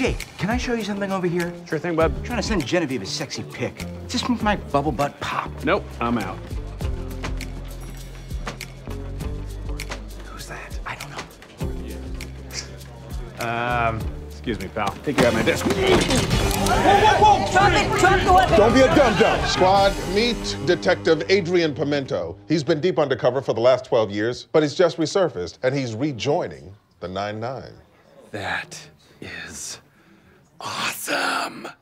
Jake, can I show you something over here? Sure thing, bud. I'm trying to send Genevieve a sexy pic. Just make my bubble butt pop. Nope, I'm out. Who's that? I don't know. Um, excuse me, pal. Take you out my desk. Drop it! Drop the weapon! Don't be a dum-dum. Squad, meet Detective Adrian Pimento. He's been deep undercover for the last 12 years, but he's just resurfaced, and he's rejoining the 9-9. That is awesome.